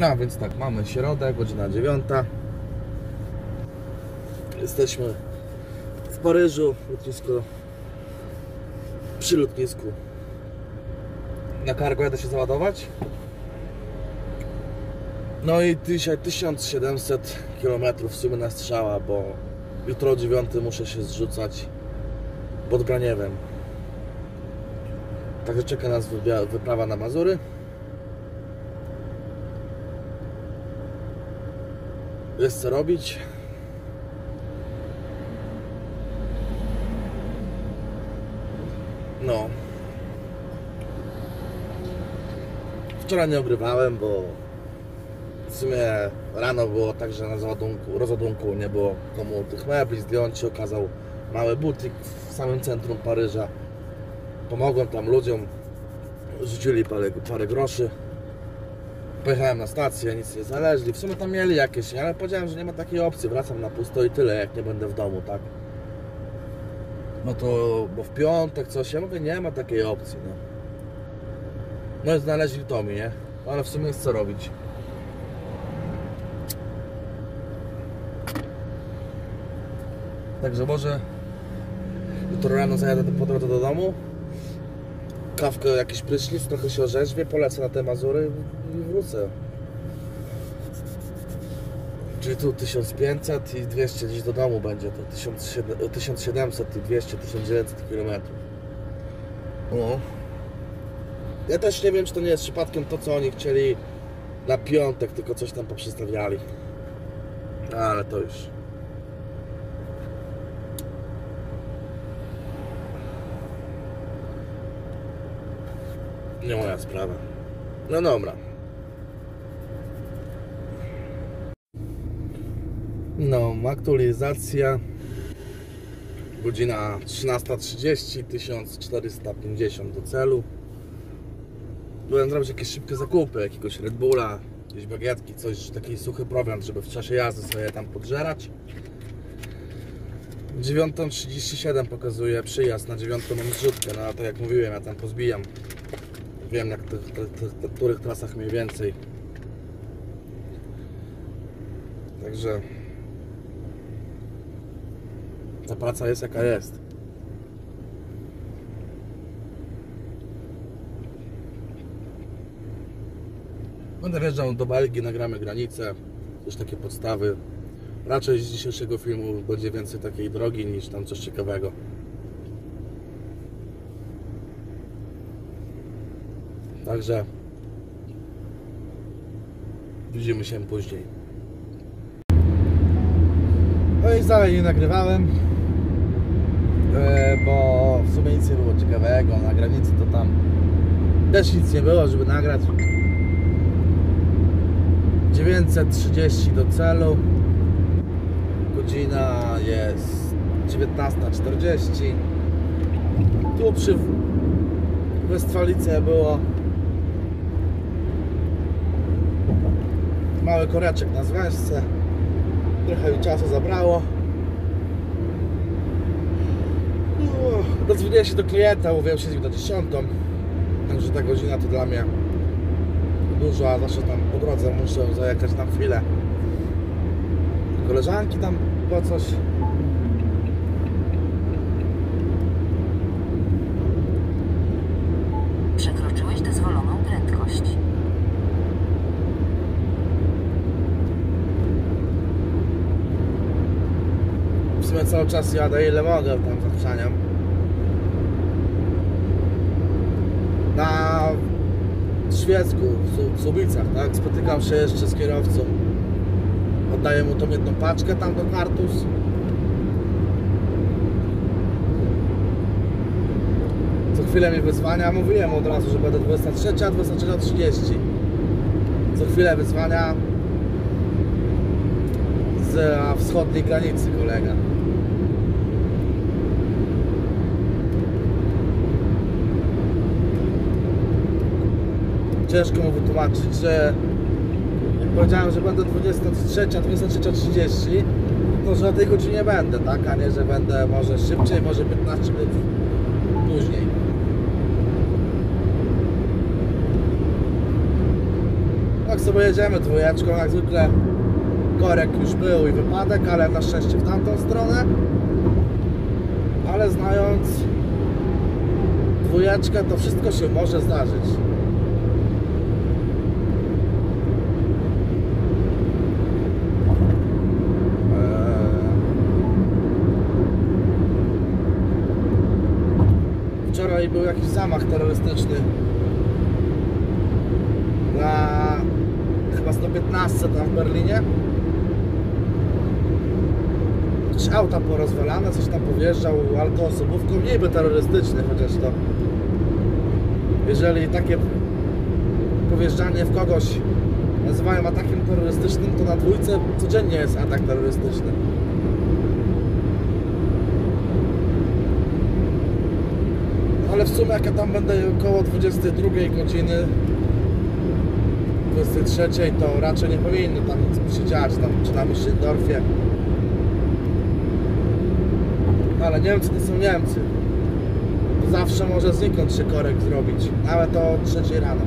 No więc tak, mamy środę, godzina 9. Jesteśmy w Paryżu, lotnisko przy lotnisku. Na cargo jadę się załadować. No i dzisiaj 1700 km w sumie na strzała, bo jutro o 9 muszę się zrzucać pod Graniewem. Także czeka nas wyprawa na Mazury. Jest co robić. No. Wczoraj nie ogrywałem, bo w sumie rano było tak, że na załadunku, rozładunku nie było komu tych mebli zdjąć. się okazał mały butik w samym centrum Paryża. Pomogłem tam ludziom, rzucili parę, parę groszy. Pojechałem na stację, nic nie znaleźli. W sumie tam mieli jakieś, ale powiedziałem, że nie ma takiej opcji. Wracam na pusto i tyle, jak nie będę w domu, tak? No to, bo w piątek coś, ja mówię, nie ma takiej opcji, no. No i znaleźli to mi, nie? Ale w sumie jest co robić. Także może jutro rano zajadę po drodze do domu. Kawkę, jakiś prysznic, trochę się orzeźwię, polecę na te Mazury i wrócę. Czyli tu 1500 i 200 gdzieś do domu będzie, to 1700 1700 i 200, 1900 km. No. Ja też nie wiem, czy to nie jest przypadkiem to, co oni chcieli na piątek, tylko coś tam poprzestawiali. Ale to już. Nie moja sprawa. No dobra. No, aktualizacja. Godzina 13.30, 1450 do celu. Byłem zrobić jakieś szybkie zakupy, jakiegoś Red Bulla, jakieś bagietki, coś, taki suchy prowiant, żeby w czasie jazdy sobie tam podżerać. 9.37 pokazuje przyjazd, na 9 mam zrzutkę, no a tak jak mówiłem, ja tam pozbijam. Wiem te których trasach mniej więcej. Także ta praca jest jaka jest. Będę wjeżdżał do Belgii, nagramy granicę, już takie podstawy. Raczej z dzisiejszego filmu będzie więcej takiej drogi niż tam coś ciekawego. Także widzimy się później. No i dalej nie nagrywałem, bo w sumie nic nie było ciekawego. Na granicy to tam też nic nie było, żeby nagrać. 930 do celu. Godzina jest 19.40. Tu przy Westfalice było mały koreczek na zwężce. Trochę mi czasu zabrało. Dodzwoniłem się do klienta, z nim na 10. Także ta godzina to dla mnie dużo, a zawsze tam po drodze muszę zajechać na chwilę. Koleżanki tam po coś. Przekroczyłeś dozwoloną prędkość. W sumie cały czas jadę ile mogę tam zaprzaniam. Na Szwiecku, w Su- w Subicach, tak? Spotykam się jeszcze z kierowcą. Oddaję mu tą jedną paczkę tam do kartus. Co chwilę mnie wyzwania, mówiłem od razu, że będę 23, a 23.30. Co chwilę wyzwania z wschodniej granicy kolega. Ciężko mu wytłumaczyć, że jak powiedziałem, że będę 23, 23.30, to że o tej godzinie będę, tak? A nie, że będę może szybciej, może 15 minut później. Tak sobie jedziemy dwójeczką, jak zwykle korek już był i wypadek, ale na szczęście w tamtą stronę. Ale znając dwójeczkę, to wszystko się może zdarzyć. Wczoraj był jakiś zamach terrorystyczny na chyba 115 tam w Berlinie. Trzy auta porozwalane, coś tam powjeżdżał, ale to osobówką niby terrorystyczny, chociaż to jeżeli takie powjeżdżanie w kogoś nazywają atakiem terrorystycznym, to na dwójce codziennie jest atak terrorystyczny. Ale w sumie jak ja tam będę około 22 godziny 23 to raczej nie powinno tam nic się dziać, tam, czy na Müllendorfie. Ale Niemcy to są Niemcy. Zawsze może znikąd się korek zrobić, nawet o 3 rano.